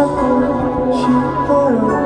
そこに引っ張る